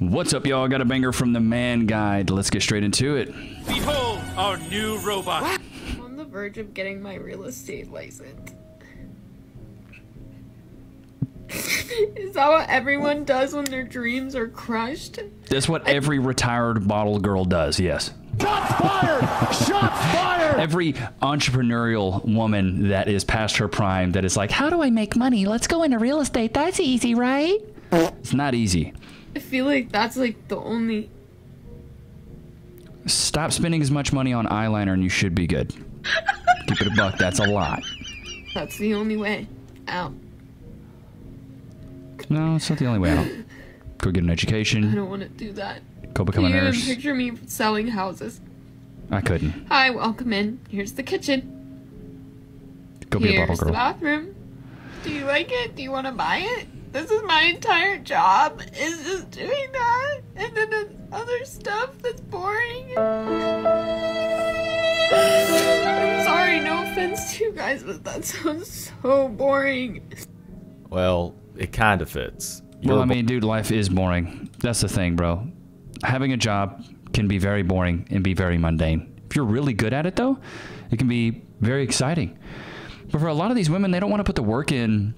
What's up, y'all? Got a banger from the Man Guide. Let's get straight into it. Behold our new robot. I'm on the verge of getting my real estate license. Is that what everyone does when their dreams are crushed? That's what every retired bottle girl does, yes. Shots fired! Shots fired! Every entrepreneurial woman that is past her prime that is like, how do I make money? Let's go into real estate. That's easy, right? It's not easy. I feel like that's like the only. Stop spending as much money on eyeliner and you should be good. Keep it a buck. That's a lot. That's the only way out. No, it's not the only way out. Go get an education. I don't want to do that. Go become Can a you even picture me selling houses? I couldn't. Hi, welcome in. Here's the kitchen. Go be a Here's bottle the bathroom. Do you like it? Do you want to buy it? This is my entire job. Is just doing that, and then the other stuff that's boring. I'm sorry, no offense to you guys, but that sounds so boring. Well, it kind of fits. Well, You're I mean, dude, life is boring. That's the thing, bro. Having a job can be very boring and be very mundane. If you're really good at it, though, it can be very exciting. But for a lot of these women, they don't want to put the work in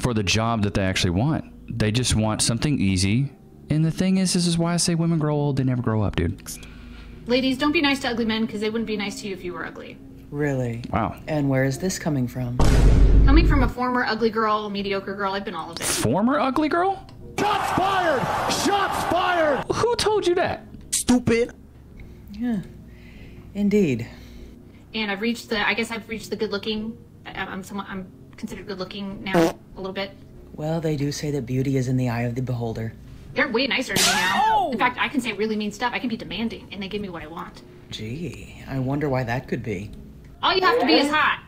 for the job that they actually want. They just want something easy. And the thing is, this is why I say women grow old, they never grow up, dude. Ladies, don't be nice to ugly men because they wouldn't be nice to you if you were ugly. Really? Wow. And where is this coming from? Coming from a former ugly girl, mediocre girl, I've been all of it. Former ugly girl? Shots fired! Shots fired! Who told you that? Stupid. Yeah. Indeed. And I've reached the, I guess I've reached the good looking. I- I'm somewhat, I'm considered good looking now, a little bit. Well, they do say that beauty is in the eye of the beholder. They're way nicer to me now. In fact, I can say really mean stuff. I can be demanding, and they give me what I want. Gee, I wonder why that could be. All you have to be is hot.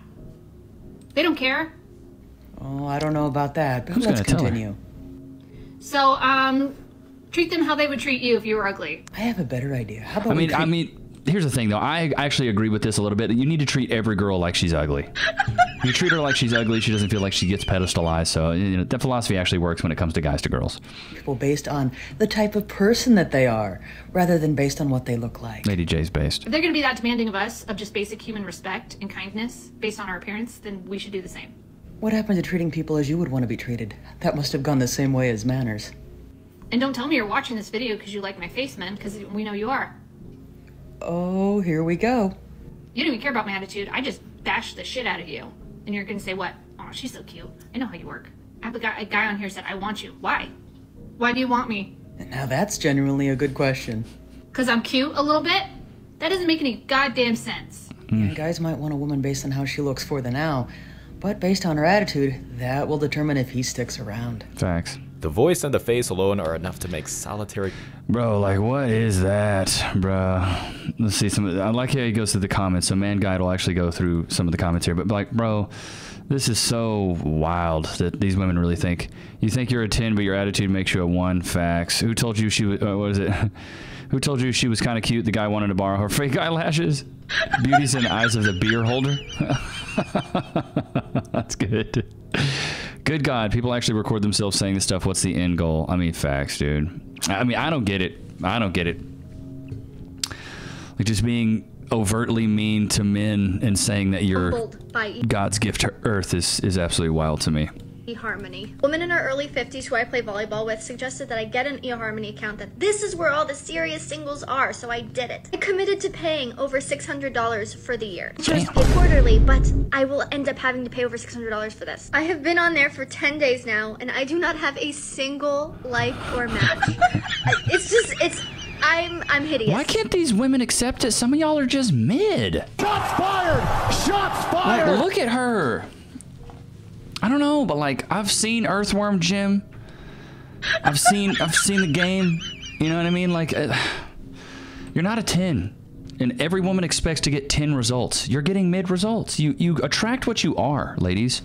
They don't care. Oh, I don't know about that, but Who's let's gonna continue. So, um, treat them how they would treat you if you were ugly. I have a better idea. How about I we mean, I mean, here's the thing though. I actually agree with this a little bit. You need to treat every girl like she's ugly. you treat her like she's ugly, she doesn't feel like she gets pedestalized. So you know, that philosophy actually works when it comes to guys to girls. people based on the type of person that they are, rather than based on what they look like. Lady J's based. If they're going to be that demanding of us, of just basic human respect and kindness based on our appearance, then we should do the same. What happened to treating people as you would want to be treated? That must have gone the same way as manners. And don't tell me you're watching this video because you like my face, man, because we know you are. Oh, here we go. You don't even care about my attitude. I just bash the shit out of you. And you're gonna say what? Oh, she's so cute. I know how you work. I have a guy, a guy on here said, I want you. Why? Why do you want me? And now that's genuinely a good question. Because I'm cute a little bit? That doesn't make any goddamn sense. Yeah, guys might want a woman based on how she looks for the now, but based on her attitude, that will determine if he sticks around. Facts. The voice and the face alone are enough to make solitary. Bro, like what is that, bro? Let's see some. Of, I like how he goes through the comments. So man, guide will actually go through some of the comments here. But like, bro, this is so wild that these women really think you think you're a ten, but your attitude makes you a one. Facts. Who told you she was? Uh, what is it? Who told you she was kind of cute? The guy wanted to borrow her fake eyelashes. Beauty's in the eyes of the beer holder. That's good. Good God, people actually record themselves saying this stuff. What's the end goal? I mean, facts, dude. I mean, I don't get it. I don't get it. Like just being overtly mean to men and saying that you're God's gift to earth is is absolutely wild to me. eHarmony. A woman in her early 50s who I play volleyball with suggested that I get an eHarmony account that this is where all the serious singles are, so I did it. I committed to paying over $600 for the year. I chose to pay quarterly, but I will end up having to pay over $600 for this. I have been on there for 10 days now, and I do not have a single like or match. It's just, it's, I'm, I'm hideous. Why can't these women accept it? Some of y'all are just mid. Shots fired! Shots Like, fired! look at her. I don't know, but like I've seen Earthworm Jim. I've seen I've seen the game. You know what I mean? Like uh, you're not a 10. And every woman expects to get 10 results. You're getting mid results. You you attract what you are, ladies.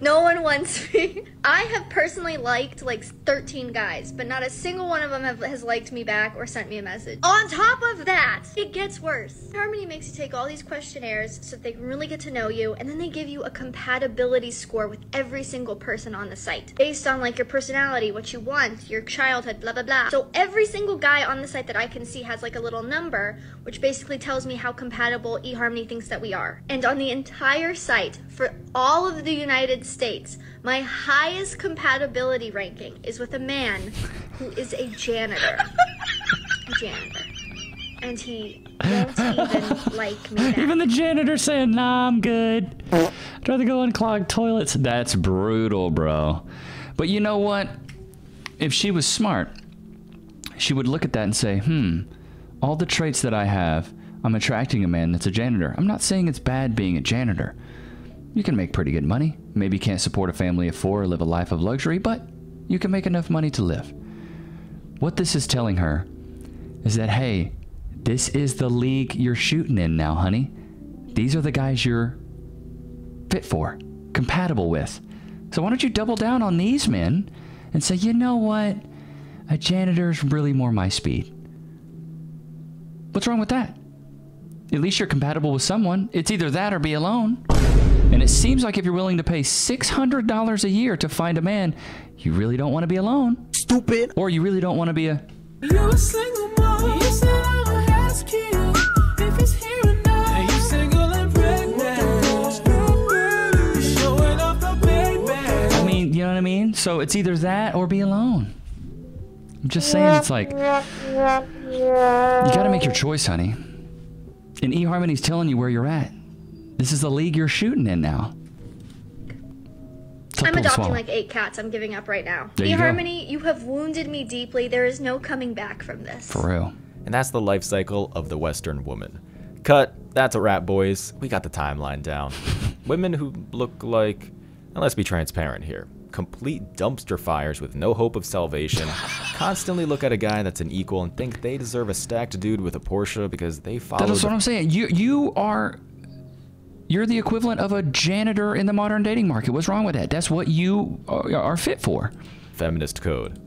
No one wants me. I have personally liked like 13 guys, but not a single one of them have, has liked me back or sent me a message. On top of that, it gets worse. Harmony makes you take all these questionnaires so that they can really get to know you, and then they give you a compatibility score with every single person on the site based on like your personality, what you want, your childhood, blah blah blah. So every single guy on the site that I can see has like a little number, which basically tells me how compatible eHarmony thinks that we are. And on the entire site, for all of the United States, my highest compatibility ranking is with a man who is a janitor. a janitor. And he won't even like me back. Even the janitor saying, "Nah, I'm good. I'd rather go unclog toilets." That's brutal, bro. But you know what? If she was smart, she would look at that and say, "Hmm, all the traits that I have, I'm attracting a man that's a janitor. I'm not saying it's bad being a janitor. You can make pretty good money. Maybe you can't support a family of four or live a life of luxury, but you can make enough money to live." What this is telling her is that, hey, this is the league you're shooting in now, honey. These are the guys you're fit for, compatible with. So why don't you double down on these men and say, you know what? A janitor's really more my speed. What's wrong with that? At least you're compatible with someone. It's either that or be alone. And it seems like if you're willing to pay $600 a year to find a man, you really don't want to be alone. Stupid. Or you really don't want to be a You a single mom. You said I'm a house. If it's here or not. And you single and pregnant. Showing off the baby. I mean, you know what I mean? So it's either that or be alone. I'm just saying, it's like, you gotta make your choice, honey. And eHarmony's telling you where you're at. This is the league you're shooting in now. It's a I'm adopting swallow. like eight cats. I'm giving up right now. There you go. eHarmony, you have wounded me deeply. There is no coming back from this. For real. And that's the life cycle of the Western woman. Cut. That's a wrap, boys. We got the timeline down. Women who look like, and let's be transparent here, complete dumpster fires with no hope of salvation, constantly look at a guy that's an equal and think they deserve a stacked dude with a Porsche because they follow That's what I'm saying. You you are you're the equivalent of a janitor in the modern dating market. What's wrong with that? That's what you are, fit for. feminist code.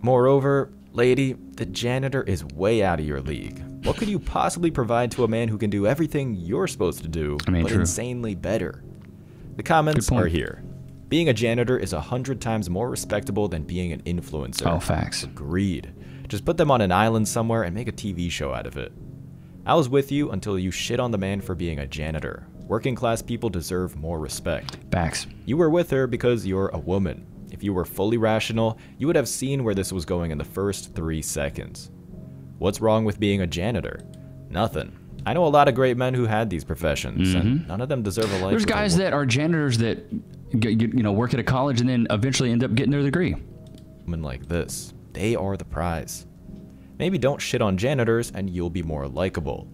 Moreover, lady, the janitor is way out of your league. What could you possibly provide to a man who can do everything you're supposed to do, I mean, but true. insanely better? The comments are here. Being a janitor is a hundred times more respectable than being an influencer. Oh, facts. Agreed. Just put them on an island somewhere and make a TV show out of it. I was with you until you shit on the man for being a janitor. Working class people deserve more respect. Facts. You were with her because you're a woman. If you were fully rational, you would have seen where this was going in the first three seconds. What's wrong with being a janitor? Nothing. I know a lot of great men who had these professions, and none of them deserve a life. Mm-hmm. There's guys that are janitors that you know work at a college and then eventually end up getting their degree. women like this. They are the prize. Maybe don't shit on janitors and you'll be more likable.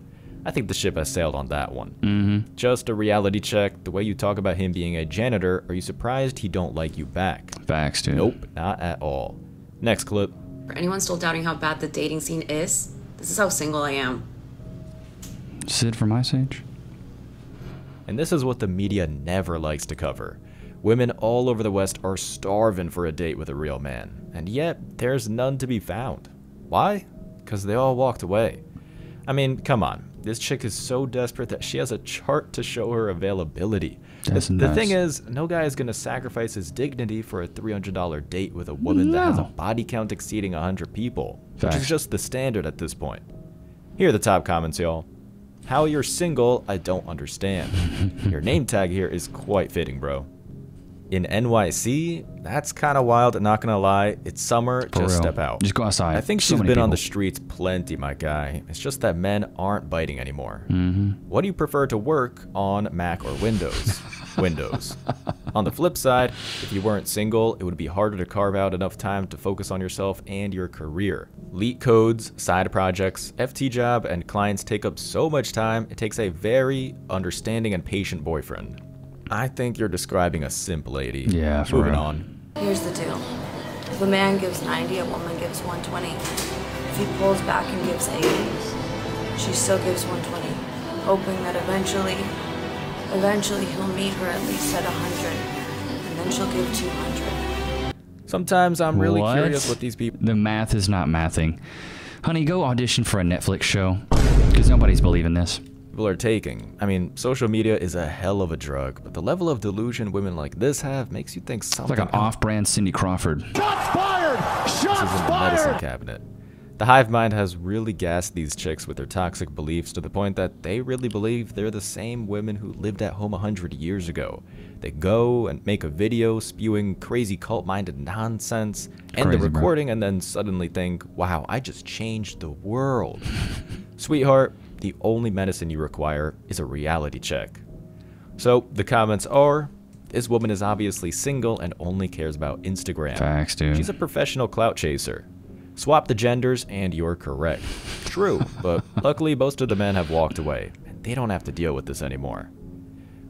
I think the ship has sailed on that one. Mm-hmm. Just a reality check. The way you talk about him being a janitor, are you surprised he don't like you back? Facts, dude. Nope, not at all. Next clip. For anyone still doubting how bad the dating scene is, this is how single I am. Sid from Ice Age. And this is what the media never likes to cover. Women all over the West are starving for a date with a real man, and yet there's none to be found. Why? Because they all walked away. I mean, come on. This chick is so desperate that she has a chart to show her availability. The- That's the, nuts. thing is, no guy is going to sacrifice his dignity for a $300 date with a woman that has a body count exceeding 100 people, which is just the standard at this point. Here are the top comments, y'all. How you're single, I don't understand. Your name tag here is quite fitting, bro. In NYC, that's kind of wild, not gonna lie. It's summer, For just real. step out. Just go outside. I think So she's been on the streets plenty, my guy. It's just that men aren't biting anymore. Mm-hmm. What do you prefer to work on, Mac or Windows? Windows. On the flip side, if you weren't single, it would be harder to carve out enough time to focus on yourself and your career. LeetCodes, side projects, FT job, and clients take up so much time, it takes a very understanding and patient boyfriend. I think you're describing a simp lady. Yeah, for Moving real. on. Here's the deal. If a man gives 90, a woman gives 120. If he pulls back and gives 80, she still gives 120, hoping that eventually, eventually he'll meet her at least at 100, and then she'll give 200. Sometimes I'm really What? curious what these people. The math is not mathing. Honey, go audition for a Netflix show. Because nobody's believing this. People are taking. I mean, social media is a hell of a drug, but the level of delusion women like this have makes you think It's something like an off brand Cindy Crawford. Shots fired! Shots this is in the medicine cabinet. The hive mind has really gassed these chicks with their toxic beliefs to the point that they really believe they're the same women who lived at home a hundred years ago. They go and make a video spewing crazy cult-minded nonsense, end Crazy, the bro. recording, and then suddenly think, "Wow, I just changed the world." Sweetheart, the only medicine you require is a reality check. So the comments are this woman is obviously single and only cares about Instagram. Facts, dude. She's a professional clout chaser. Swap the genders and you're correct. True, but luckily most of the men have walked away, and they don't have to deal with this anymore.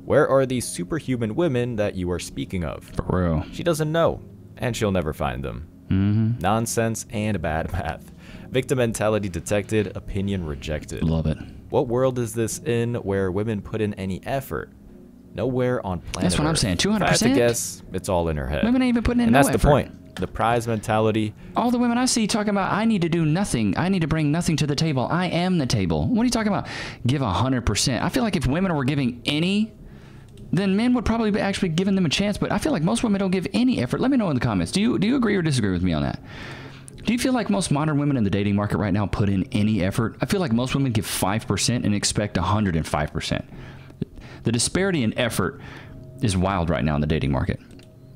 Where are these superhuman women that you are speaking of? For real. She doesn't know, and she'll never find them. Mm-hmm. Nonsense and bad math. Victim mentality detected, opinion rejected. Love it. What world is this in where women put in any effort? Nowhere on planet That's what I'm Earth. saying, If I had to 200%. guess, it's all in her head. Women ain't even putting in And no that's the point. The prize mentality. All the women I see talking about, I need to do nothing. I need to bring nothing to the table. I am the table. What are you talking about? Give 100%. I feel like if women were giving any, then men would probably be actually giving them a chance. But I feel like most women don't give any effort. Let me know in the comments. Do you, do you agree or disagree with me on that? Do you feel like most modern women in the dating market right now put in any effort? I feel like most women give 5% and expect 105%. The disparity in effort is wild right now in the dating market.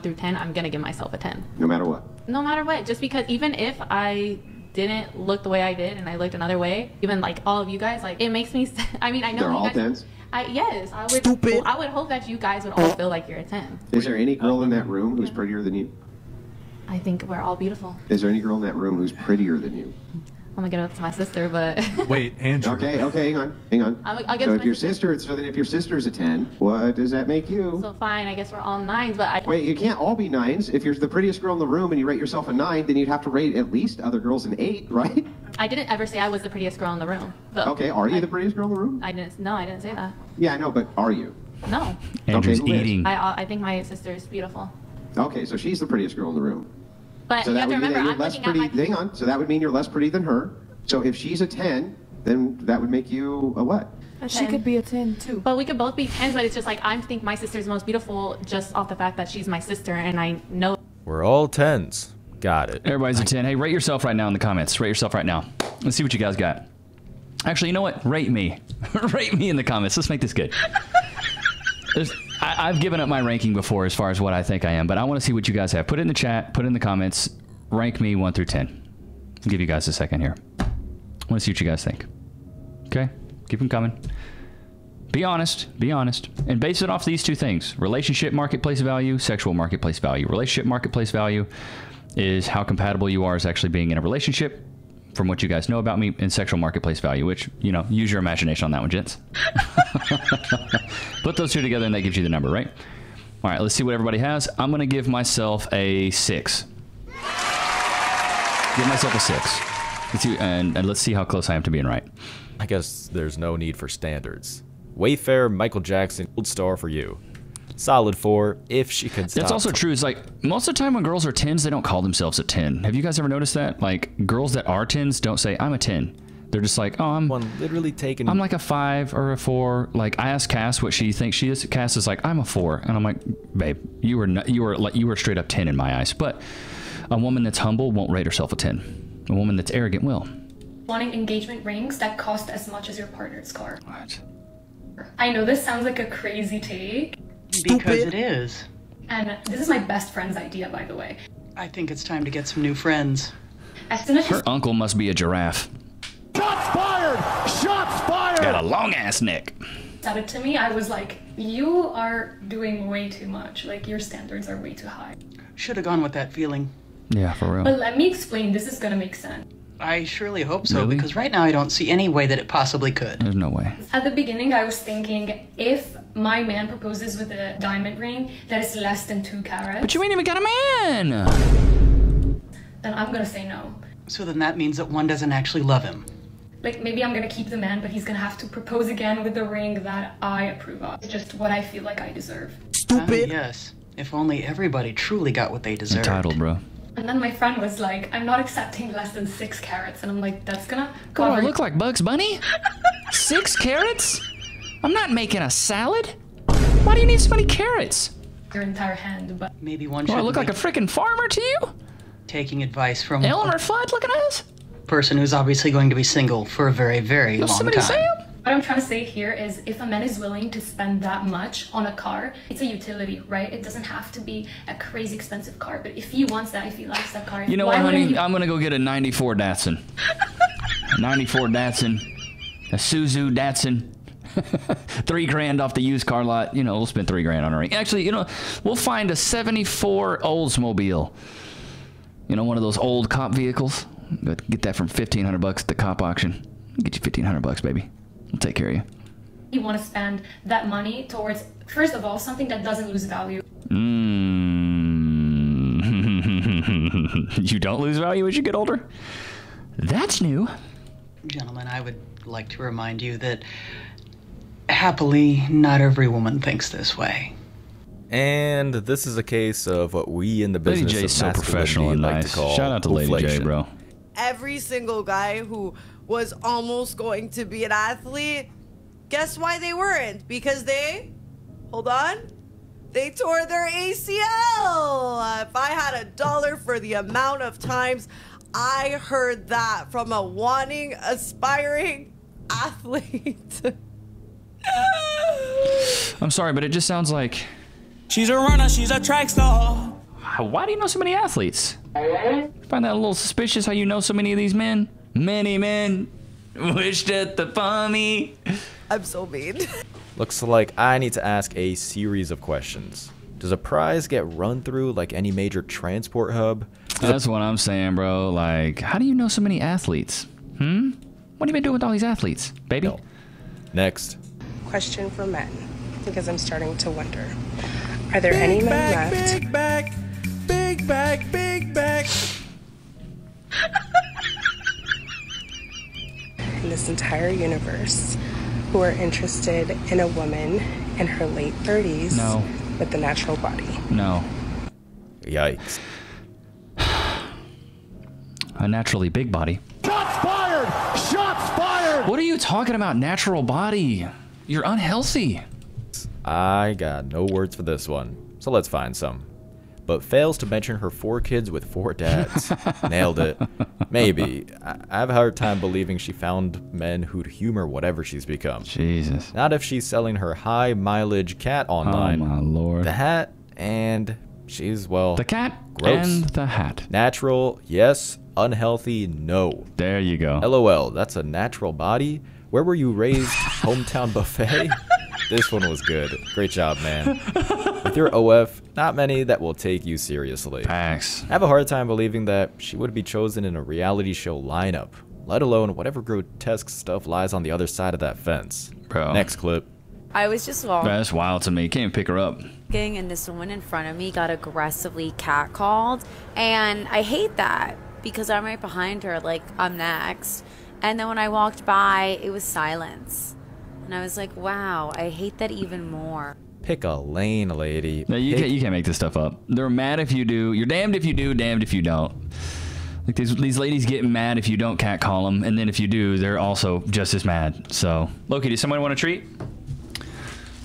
through 10, I'm gonna give myself a 10. No matter what. No matter what, just because even if I didn't look the way I did and I looked another way, even like all of you guys, like it makes me. I mean, I know They're you all guys, tens? I yes, I would. Stupid. I would hope that you guys would all feel like you're a 10. Is there any girl in that room who's prettier than you? I think we're all beautiful. Is there any girl in that room who's prettier than you? I'm gonna get it to my sister, but Wait, Andrew. Okay, okay, hang on, hang on. I'll- I'll get so if your sister. sister, so then if your sister's a ten, what does that make you? so fine. I guess we're all nines, but I. Wait, you can't all be nines. If you're the prettiest girl in the room and you rate yourself a nine, then you'd have to rate at least other girls an eight, right? I didn't ever say I was the prettiest girl in the room. So Okay, are you the prettiest girl in the room? I didn't. No, I didn't say that. Yeah, I know, but are you? No. Andrew's who is? eating. I uh, I think my sister is beautiful. Okay, so she's the prettiest girl in the room. But so you that have to would mean remember, that you're I'm less looking at pretty. my. Hang on. So that would mean you're less pretty than her. So if she's a ten, then that would make you a what? She could be a 10 too. But we could both be 10s, but it's just like I think my sister's most beautiful just off the fact that she's my sister and I know We're all tens. Got it. Everybody's a 10. Hey, rate yourself right now in the comments. Rate yourself right now. Let's see what you guys got. Actually, you know what? Rate me. rate me in the comments. Let's make this good. I, I've given up my ranking before as far as what I think I am, but I want to see what you guys have. Put it in the chat. Put it in the comments. Rank me 1 through 10. I'll give you guys a second here. I want to see what you guys think. Okay? Keep them coming. Be honest. Be honest. And base it off these two things relationship marketplace value, sexual marketplace value. Relationship marketplace value is how compatible you are as actually being in a relationship from what you guys know about me, and sexual marketplace value, which, you know, use your imagination on that one, gents. Put those two together and that gives you the number, right? All right, let's see what everybody has. I'm going to give myself a six. Give myself a six. Let's see, and, and let's see how close I am to being right. I guess there's no need for standards. Wayfair, Michael Jackson, gold star for you. Solid four if she could stop. That's also true. It's like most of the time when girls are tens, they don't call themselves a ten. Have you guys ever noticed that? Like girls that are tens don't say I'm a ten. They're just like, oh, I'm one literally taken. I'm like a five or a four. Like I asked Cass what she thinks she is. Cass is like, I'm a four, and I'm like, babe, you were not, you were like you were straight up ten in my eyes. But a woman that's humble won't rate herself a ten. A woman that's arrogant will. wanting engagement rings that cost as much as your partner's car. What? I know this sounds like a crazy take, Because it is. and this is my best friend's idea, by the way. I think it's time to get some new friends. As soon as she Her uncle must be a giraffe. Shots fired! Shots fired! Got a long ass neck. said it to me, I was like, you are doing way too much. Like, your standards are way too high. Should have gone with that feeling. Yeah, for real. But let me explain, this is gonna make sense. I surely hope so, Really? because right now I don't see any way that it possibly could. There's no way. At the beginning, I was thinking if my man proposes with a diamond ring that is less than two carats, But you ain't even got a man. then I'm gonna say no. So then that means that one doesn't actually love him. Like, maybe I'm gonna keep the man, but he's gonna have to propose again with the ring that I approve of. It's just what I feel like I deserve. Stupid. Ah, yes. If only everybody truly got what they deserved. Entitled, bro. And then my friend was like, I'm not accepting less than six carats. And I'm like, that's gonna What do I look like, Bugs Bunny? Six carrots? I'm not making a salad. Why do you need so many carrots? your entire hand. But Maybe one Do I look like a freaking farmer to you? taking advice from Elmer Fudd looking at us? a person who's obviously going to be single for a very, very long Yosemite time. What I'm trying to say here is if a man is willing to spend that much on a car, it's a utility, right? It doesn't have to be a crazy expensive car. But if he wants that, if he likes that car, You know what, honey? he- I'm gonna go get a 94 Datsun. 94 Datsun. A Suzu Datsun. three grand off the used car lot. You know, we'll spend three grand on a ring. Actually, you know, we'll find a 74 Oldsmobile. You know, one of those old cop vehicles. Get that from 1500 bucks at the cop auction. Get you 1500 bucks, baby. We'll take care of you. you want to spend that money towards, first of all, something that doesn't lose value. Mm. you don't lose value as you get older? That's new. Gentlemen, I would like to remind you that happily, not every woman thinks this way. And this is a case of what we in the Lady business J's of so masculinity professional and like nice. to call Shout out to Lady J, bro. Every single guy who was almost going to be an athlete, guess why they weren't? Because they, hold on, they tore their ACL. If I had a dollar for the amount of times I heard that from a wanting, aspiring athlete. I'm sorry, but it just sounds like. She's a runner, she's a track star. Why do you know so many athletes? Find that a little suspicious how you know so many of these men? Many men wished at the me. I'm so mean. Looks like I need to ask a series of questions. Does a prize get run through like any major transport hub? Does That's what I'm saying, bro. Like, how do you know so many athletes? Hmm? What have you been doing with all these athletes, baby? Next. Question for men, because I'm starting to wonder. Are there any men back, left Big back, big back, big back. in this entire universe who are interested in a woman in her late 30s No. with a natural body? No. Yikes. A naturally big body. Shots fired! Shots fired! What are you talking about, natural body? You're unhealthy. I got no words for this one, so let's find some. But fails to mention her four kids with four dads. Nailed it. Maybe. I I have a hard time believing she found men who'd humor whatever she's become. Jesus. Not if she's selling her high mileage cat oh, online. Oh my lord. The hat and she's well. The cat gross. and the hat. Natural, yes. Unhealthy, no. There you go. LOL, that's a natural body? Where were you raised? Hometown buffet? This one was good. Great job, man. With your OF, not many that will take you seriously. Thanks. I have a hard time believing that she would be chosen in a reality show lineup, let alone whatever grotesque stuff lies on the other side of that fence. Bro. Next clip. I was just walking, That's wild to me. Can't even pick her up. and this woman in front of me got aggressively catcalled. And I hate that because I'm right behind her, like I'm next. And then when I walked by, it was silence. And I was like, wow, I hate that even more. Pick a lane, lady. No, you Pick- can't, you can't make this stuff up. They're mad if you do. You're damned if you do, damned if you don't. Like these, these ladies get mad if you don't catcall them, and then if you do, they're also just as mad. So, Loki, does someone want a treat?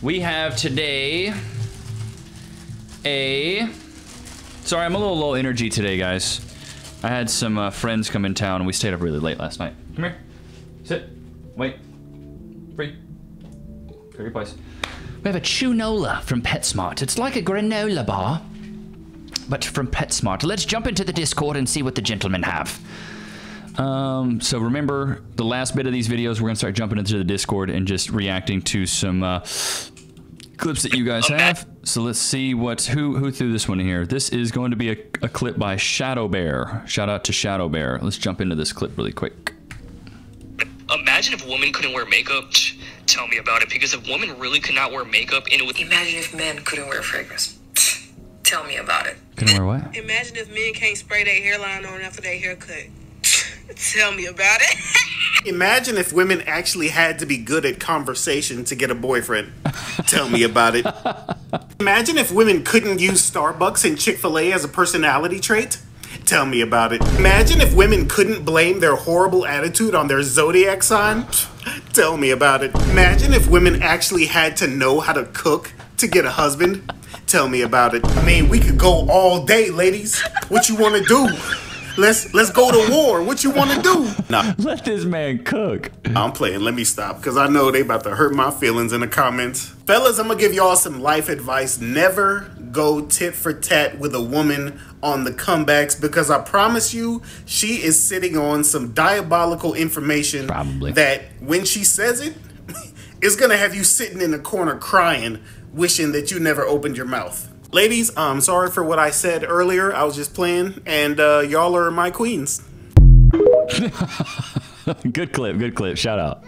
We have today a. Sorry, I'm a little low energy today, guys. I had some uh, friends come in town, and we stayed up really late last night. Come here. Sit. Wait. Free. Go your place. We have a Chunola from PetSmart. It's like a granola bar, but from PetSmart. Let's jump into the Discord and see what the gentlemen have. Um, so remember, the last bit of these videos, we're gonna start jumping into the Discord and just reacting to some uh, clips that you guys have. So let's see what who who threw this one in here. This is going to be a, a clip by Shadow Bear. Shout out to Shadow Bear. Let's jump into this clip really quick. Imagine if a woman couldn't wear makeup. Tch, Tell me about it. Because if women really could not wear makeup and it would. Imagine if men couldn't wear fragrance. Tell me about it. Couldn't wear what? Imagine if men can't spray their hairline on after their haircut. Tell me about it. Imagine if women actually had to be good at conversation to get a boyfriend. Tell me about it. Imagine if women couldn't use Starbucks and Chick fil A as a personality trait. Tell me about it. Imagine if women couldn't blame their horrible attitude on their zodiac sign. Tell me about it. Imagine if women actually had to know how to cook to get a husband. Tell me about it. I mean, we could go all day, ladies. What you want to do? Let's let's go to war. What you want to do? Nah, let this man cook. I'm playing. Let me stop because I know they about to hurt my feelings in the comments. Fellas, I'm gonna give y'all some life advice. Never go tit for tat with a woman on the comebacks because I promise you, she is sitting on some diabolical information. Probably that when she says it, it's gonna have you sitting in the corner crying, wishing that you never opened your mouth. Ladies, I'm sorry for what I said earlier. I was just playing, and uh, y'all are my queens. good clip, good clip. Shout out.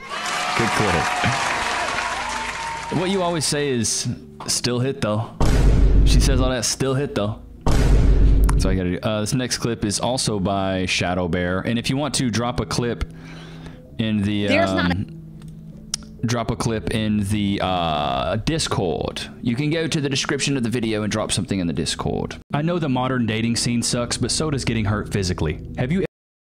Good clip. What you always say is still hit though. She says all that still hit though. So I gotta do. Uh, this next clip is also by Shadow Bear, and if you want to drop a clip in the There's not um, drop a clip in the uh, Discord. You can go to the description of the video and drop something in the Discord. I know the modern dating scene sucks, but so does getting hurt physically. Have you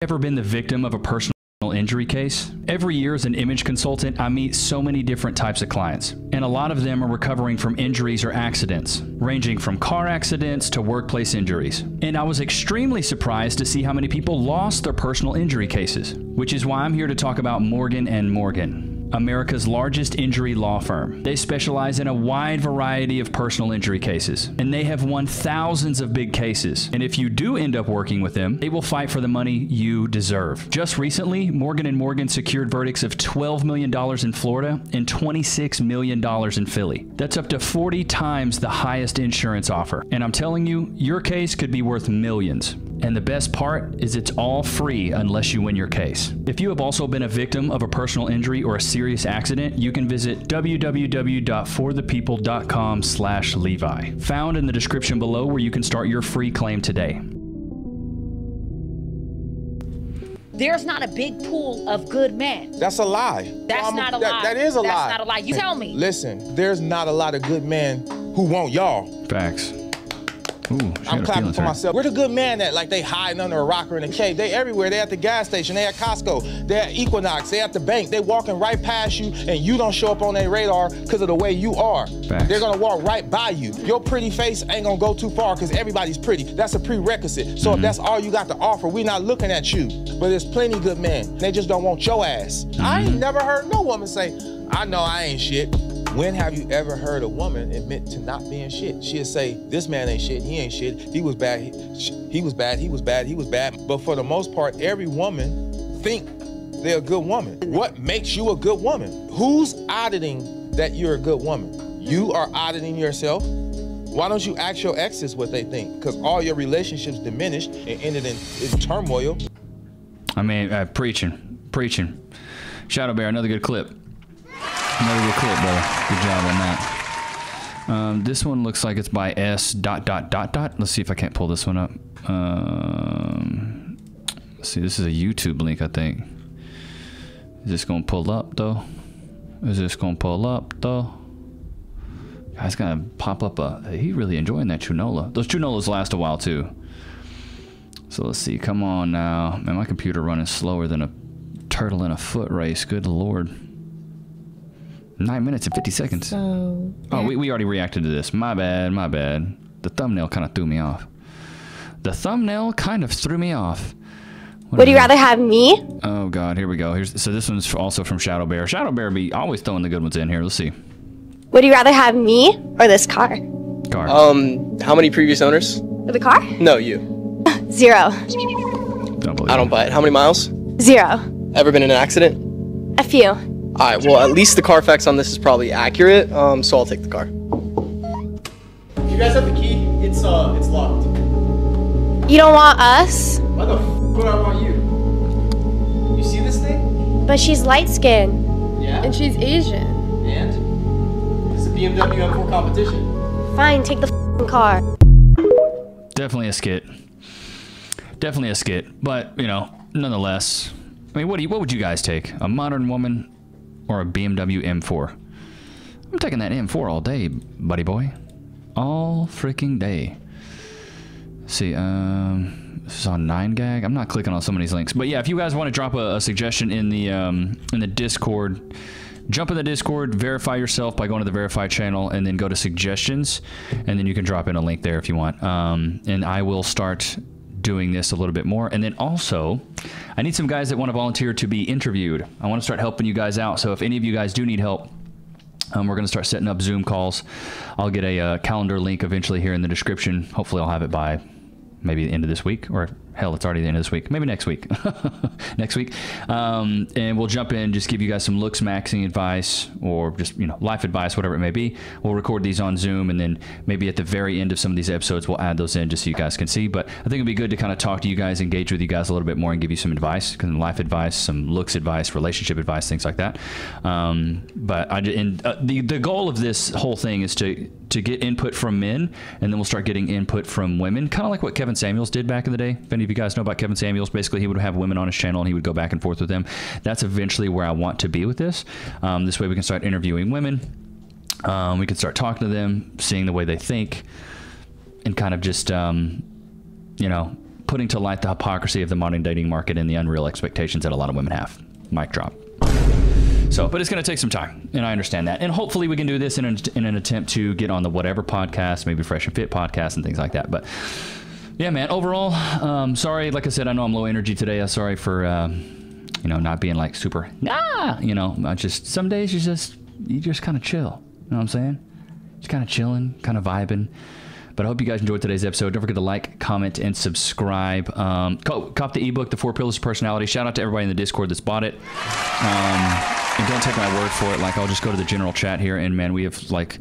ever been the victim of a personal injury case? Every year as an image consultant, I meet so many different types of clients, and a lot of them are recovering from injuries or accidents, ranging from car accidents to workplace injuries. And I was extremely surprised to see how many people lost their personal injury cases, which is why I'm here to talk about Morgan and Morgan. America's largest injury law firm. They specialize in a wide variety of personal injury cases, and they have won thousands of big cases. And if you do end up working with them, they will fight for the money you deserve. Just recently, Morgan and Morgan secured verdicts of $12 million in Florida and $26 million in Philly. That's up to 40 times the highest insurance offer. And I'm telling you, your case could be worth millions. And the best part is it's all free unless you win your case. If you have also been a victim of a personal injury or a serious accident, you can visit www.forthepeople.com slash Levi, found in the description below where you can start your free claim today. There's not a big pool of good men. That's a lie. That's I'm- not a that- lie. That is a That's lie. That's not a lie. You tell me. Listen, there's not a lot of good men who want y'all. Facts. Ooh, I'm clapping for myself. Where the good man at? Like they hiding under a rocker in a cave. They everywhere. They at the gas station. They at Costco. They at Equinox. They at the bank. They walking right past you, and you don't show up on their radar because of the way you are. Facts. They're gonna walk right by you. Your pretty face ain't gonna go too far because everybody's pretty. That's a prerequisite. So if that's all you got to offer, we not looking at you. But there's plenty good men. They just don't want your ass. I ain't never heard no woman say, "I know I ain't shit." When have you ever heard a woman admit to not being shit? She'll say, "This man ain't shit. He ain't shit. He was bad. He, he was bad. He was bad. He was bad." But for the most part, every woman think they're a good woman. What makes you a good woman? Who's auditing that you're a good woman? You are auditing yourself. Why don't you ask your exes what they think? Because all your relationships diminished and ended in, in turmoil. I mean, uh, preaching, preaching. Shadow Bear, another good clip. Another good clip, brother. Good job on that. Um, this one looks like it's by S dot dot dot dot. Let's see if I can't pull this one up. Um, let's see, this is a YouTube link, I think. Is this gonna pull up though? Is this gonna pull up though? Guy's gonna pop up a. He really enjoying that chunola. Those chunolas last a while too. So let's see. Come on now. Man, my computer running slower than a turtle in a foot race. Good lord. Nine minutes and 50 seconds. So. Oh, we, we already reacted to this. My bad, my bad. The thumbnail kind of threw me off. The thumbnail kind of threw me off. What Would you it? rather have me? Oh God, here we go. Here's so this one's also from Shadow Bear. Shadow Bear be always throwing the good ones in here. Let's see. Would you rather have me or this car? Car. Um, how many previous owners? The car? No, you. Zero. Don't believe I don't buy it. How many miles? Zero. Ever been in an accident? A few. All right. Well, at least the Carfax on this is probably accurate. Um, so I'll take the car. If you guys have the key, it's uh, it's locked. You don't want us? Why the f would I want you? You see this thing? But she's light skinned. Yeah. And she's Asian. And it's a BMW M4 competition. Fine, take the fing car. Definitely a skit. Definitely a skit. But you know, nonetheless. I mean, what do you, what would you guys take? A modern woman or a BMW M4? I'm taking that M4 all day, buddy boy. All freaking day. See, um, This is on 9GAG. I'm not clicking on some of these links, but yeah, if you guys want to drop a, a suggestion in the um, in the Discord, jump in the Discord, verify yourself by going to the verify channel, and then go to suggestions, and then you can drop in a link there if you want. Um, and I will start doing this a little bit more. And then also, I need some guys that want to volunteer to be interviewed. I want to start helping you guys out. So if any of you guys do need help, um, we're going to start setting up Zoom calls. I'll get a uh, calendar link eventually here in the description. Hopefully, I'll have it by maybe the end of this week, or hell, it's already the end of this week. Maybe next week. next week, um, and we'll jump in, just give you guys some looks maxing advice, or just you know life advice, whatever it may be. We'll record these on Zoom, and then maybe at the very end of some of these episodes, we'll add those in just so you guys can see. But I think it'd be good to kind of talk to you guys, engage with you guys a little bit more, and give you some advice, some life advice, some looks advice, relationship advice, things like that. Um, but I and uh, the the goal of this whole thing is to to get input from men, and then we'll start getting input from women, kind of like what Kevin Samuels did back in the day. If any of you guys know about Kevin Samuels, basically he would have women on his channel and he would go back and forth with them. That's eventually where I want to be with this. Um, this way we can start interviewing women. Um, we can start talking to them, seeing the way they think, and kind of just, um, you know, putting to light the hypocrisy of the modern dating market and the unreal expectations that a lot of women have. Mic drop. So, but it's going to take some time, and I understand that. And hopefully, we can do this in an, in an attempt to get on the whatever podcast, maybe Fresh and Fit podcast, and things like that. But yeah, man. Overall, um, sorry. Like I said, I know I'm low energy today. I'm sorry for uh, you know not being like super. Nah, you know, I just some days you just you just kind of chill. You know what I'm saying? Just kind of chilling, kind of vibing. But I hope you guys enjoyed today's episode. Don't forget to like, comment, and subscribe. Um, co- cop the ebook, The Four Pillars of Personality. Shout out to everybody in the Discord that's bought it. Um, and don't take my word for it. Like, I'll just go to the general chat here, and man, we have like,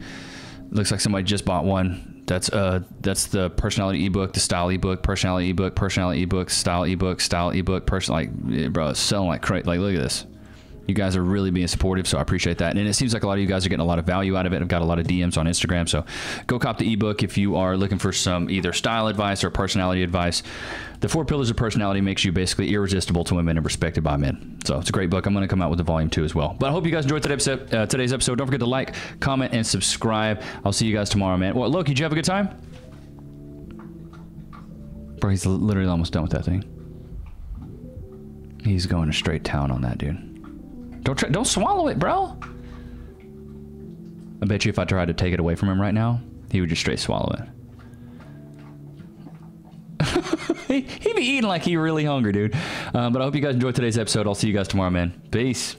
looks like somebody just bought one. That's uh, that's the personality ebook, the style ebook, personality ebook, personality ebook, style ebook, style ebook, person like, bro, it's selling like crazy. Like, look at this. You guys are really being supportive, so I appreciate that. And it seems like a lot of you guys are getting a lot of value out of it. I've got a lot of DMs on Instagram, so go cop the ebook if you are looking for some either style advice or personality advice. The Four Pillars of Personality makes you basically irresistible to women and respected by men. So it's a great book. I'm going to come out with a volume two as well. But I hope you guys enjoyed today's episode. Uh, today's episode. Don't forget to like, comment, and subscribe. I'll see you guys tomorrow, man. Well, look, did you have a good time? Bro, he's literally almost done with that thing. He's going to straight town on that, dude. Don't try, don't swallow it, bro. I bet you if I tried to take it away from him right now, he would just straight swallow it. he, he'd be eating like he really hungry, dude. Um, but I hope you guys enjoyed today's episode. I'll see you guys tomorrow, man. Peace.